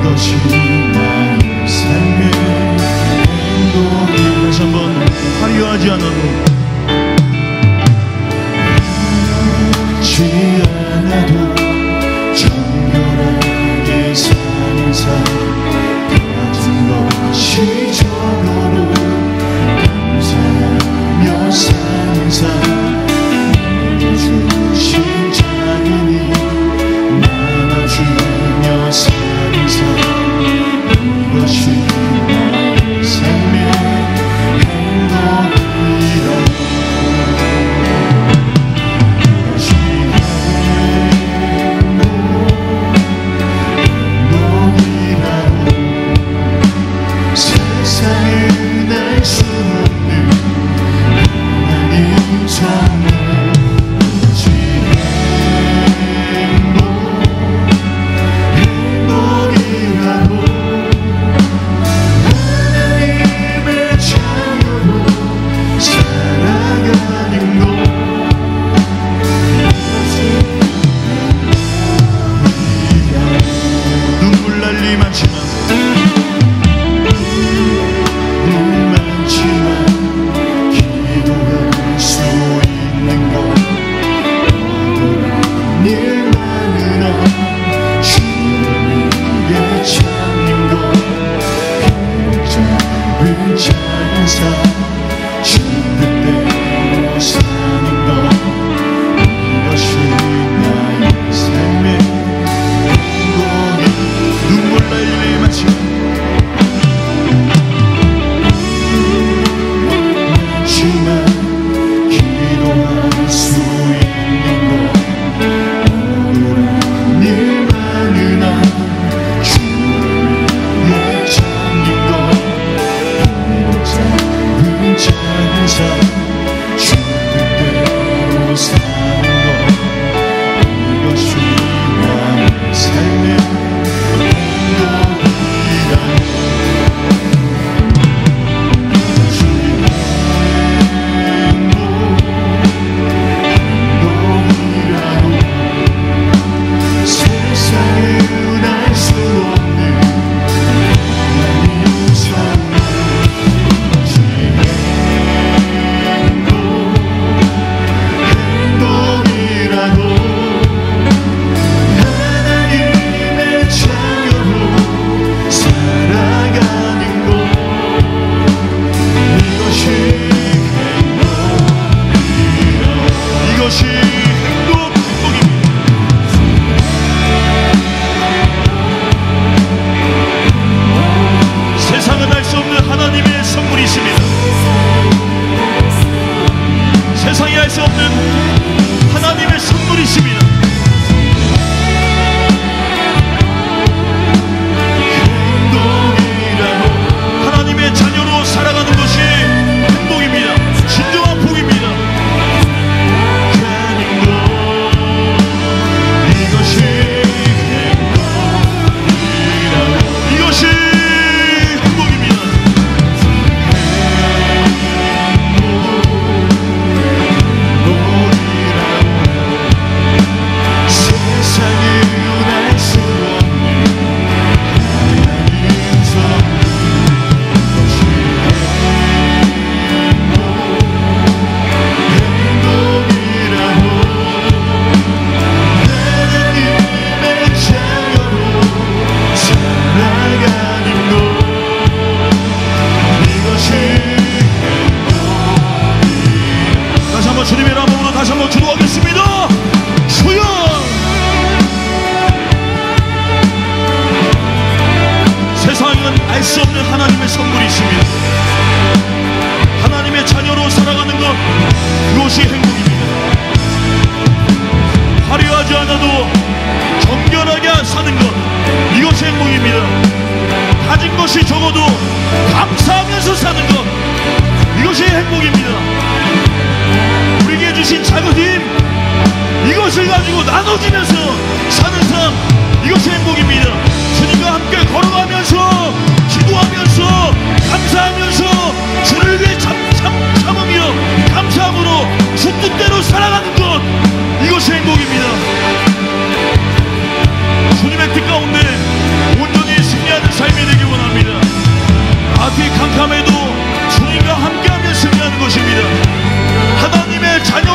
이것이 나의 삶의 행동 다시 한번 화려하지 않아도 name. 뜻 사는 삶 이것이 행복입니다. 주님과 함께 걸어가면서 기도하면서 감사하면서 주를 위해 참, 참, 참으며 감사함으로 죽는 대로 살아가는 것 이것이 행복입니다. 주님의 뜻 가운데 온전히 승리하는 삶이 되기 원합니다. 아무리 캄캄해도 주님과 함께하며 승리하는 것입니다. 하나님의 자녀